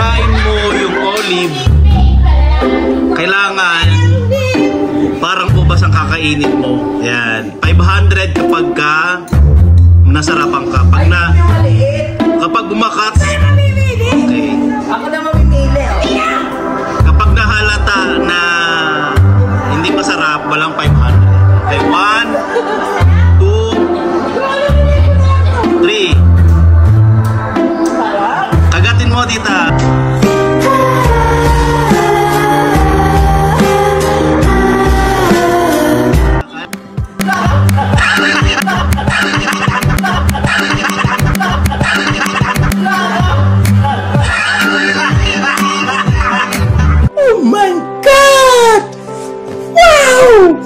kakain mo yung olive, kailangan parang ubas ang kakainin mo. Yan. 500 kapag ka nasarapan ka. Pag na, kapag bumakats, okay. Ako na mamimili. Oh. Kapag nahalata na hindi masarap, walang 500. Okay, 1, Oh my God! Wow!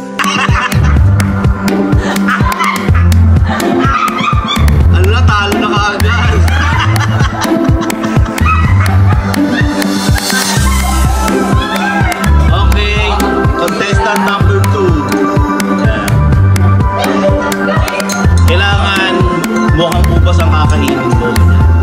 Ala, Kailangan mukhang bupas ang kakainin mo.